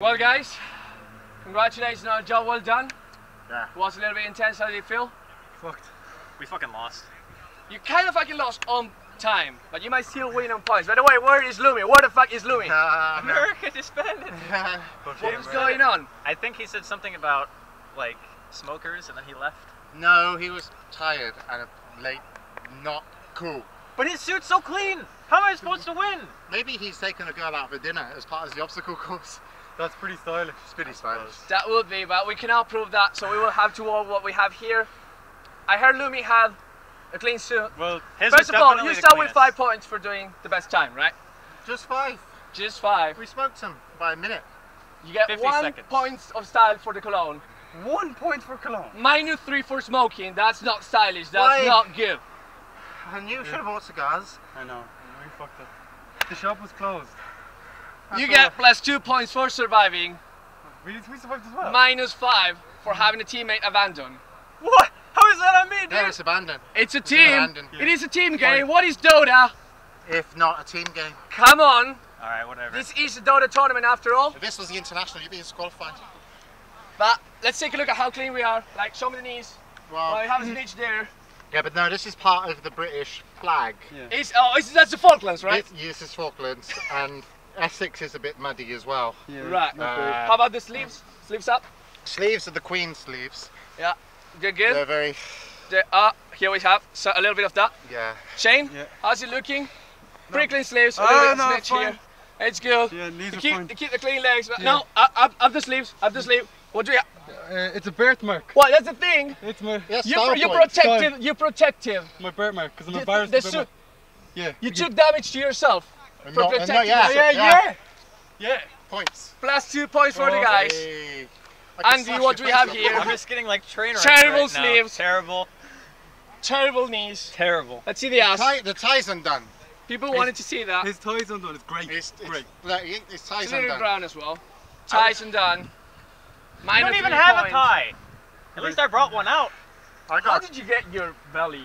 Well, guys, congratulations on a job well done. Yeah. It was a little bit intense. How did you feel? Fucked. We fucking lost. You kind of fucking lost on time, but you might still win on points. By the way, where is Lumi? Where the fuck is Lumi? Uh, America disbanded. What was going on? I think he said something about like smokers, and then he left. no, he was tired and late. Not cool. But his suit's so clean. How am I supposed to win? Maybe he's taken a girl out for dinner as part of the obstacle course. That's pretty stylish. It's pretty stylish. That would be, but we cannot prove that, so we will have to work what we have here. I heard Lumi had a clean suit. Well, His First of all, you start with five points for doing the best time, right? Just five. Just five. We smoked him by a minute. You get 50 one seconds. point of style for the cologne. one point for Cologne. Minus three for smoking. That's not stylish. That's Why? not good. And you should have bought cigars. I know. We fucked up. The shop was closed. You get plus two points for surviving. We, we survived as well. Minus five for having a teammate abandoned. What? How is that on me, dude? Yeah, it's abandoned. It's a It's team. abandoned. It is a team game. What is Dota? If not a team game. Come on. All right, whatever. This is a Dota tournament after all. If this was the international, you'd be disqualified. But let's take a look at how clean we are. Like, show me the knees. Well, you have a snitch there. yeah, but no, this is part of the British flag. Yeah. It's, oh, it's, that's the Falklands, right? It uses Falklands, and Essex is a bit muddy as well. Yeah, Right. Uh, How about the sleeves? Sleeves up. sleeves are the Queen sleeves. Yeah. Good, good. They're very, The, uh, here we have so a little bit of that. yeah. Shane, Yeah. how's it looking? Pretty clean sleeves. A Oh, little bit of no, snitch fine. here. It's good. Yeah, knees To are keep, fine. to keep the clean legs. But Yeah. No, up, up, up the sleeves. Up the sleeve. What do you? Uh, it's a birthmark. What? That's the thing. It's my Yeah, You're, style you're points. protective. You're protective. my birthmark because I'm You- embarrassed. the about suit- my- Yeah. You because- took damage to yourself. And For not, protecting not, yeah, us. Yeah, yeah, yeah. Points. Plus two points for the guys. Hey. Andy, what do we have here? I'm just getting like train Terrible right now. sleeves. Terrible. Terrible knees. Terrible. Let's see the ass. Tie, the tie's undone. People wanted to see that. His tie's undone. It's great. It's, it's, great. look, it- it's tie's It's a little undone. brown as well. Ties and done. I don't even have points. a tie. At least I brought one out. I got How did you get your belly?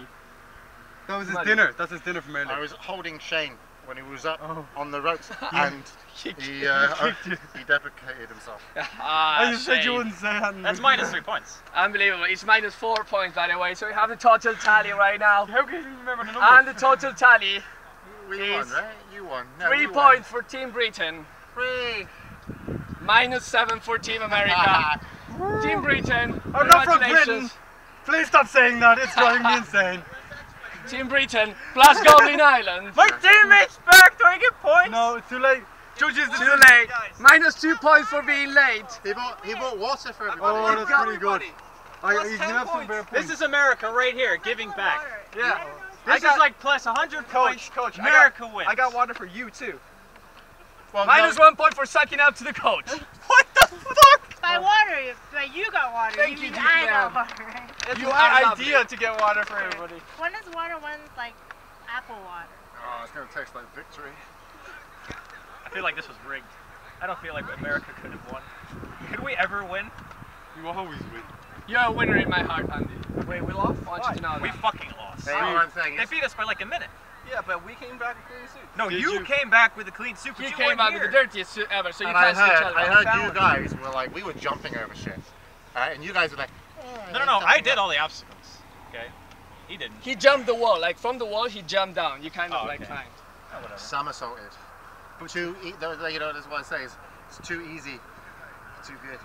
That was his Muddy. dinner. That's his dinner from earlier. I was holding Shane when he was up Oh. on the ropes, and he uh, kicked he deprecated himself. ah, I just said you wouldn't say that. That's minus three points. Unbelievable. It's minus four points, by the way. So we have the total tally right now. How can you remember the number? And the total tally We Is- won, right? You won. No, three you won. points for Team Britain, Three. minus seven for Team America. Team Britain, I'm not from congratulations. Britain. Please stop saying that. It's driving me insane. Team Britain plus Goblin Island. My teammate's back. Do I get points? No, it's too late. Judges, Too late. Minus two points for being late. He bought he bought water for everybody. Oh, that's pretty good. I, you some points. This is America right here, giving back. Yeah. This got- is like plus 100 points. Coach, I America wins. I got water for you too. well, Minus no, one point for sucking up to the coach. What the fuck? By water, you- but you got water. Thank you you, mean I got water, right? It's You my are lovely. idea to get water for everybody. One is water, one's like apple water. Oh, it's gonna taste like victory. I feel like this was rigged. I don't feel like America could have won. Could we ever win? You always win. You're a winner in my heart, Andy. Wait, we lost? I want you to know We fucking lost. Hey, all I'm saying They beat us by like a minute. Yeah, but we came back with clean suit. No, you, you? came back with a clean suit, but You you came weren't out here. with the dirtiest suit ever, so you and I can't see each heard. I heard Balance. you guys were like we were jumping over shit, uh, and you guys were like. oh, No, no, no. I did all the obstacles. Okay. He didn't. He jumped the wall, like from the wall, he jumped down. You kind of Oh, like okay. climbed. Oh, whatever. Somersaulted. Too, e- th- th- you know, that's what I say. Is it's too easy, too good.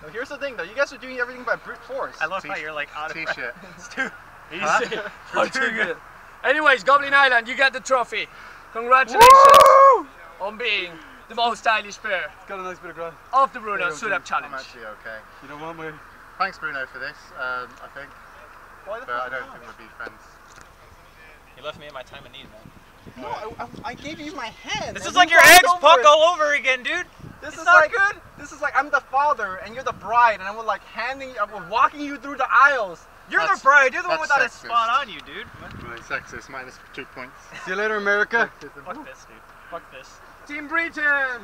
Well, here's the thing though, you guys are doing everything by brute force. I love how you're like out of T-shirt. It's too easy. Huh? Oh, too good. Anyways, Goblin Island, you get the trophy. Congratulations on being the most stylish pair It's got a nice bit of grass. of the Bruno Yeah, Suit Up I'm Challenge. actually okay. You don't want my. Thanks, Bruno, for this. Um, I think, Why the but I don't not? think we'll be friends. You left me in my time of need, man. No, I, I, I gave you my hand. This is like your walked ex over puck all over again, dude. This It's is not like good. This is like I'm the father and you're the bride, and I'm like handing, I'm walking you through the aisles. You're That's- the bride. You're the one that's without a sexist. spot on you, dude. Right. Sexist, minus two points. See you later, America. Fuck this, dude. Fuck this. Team Britain!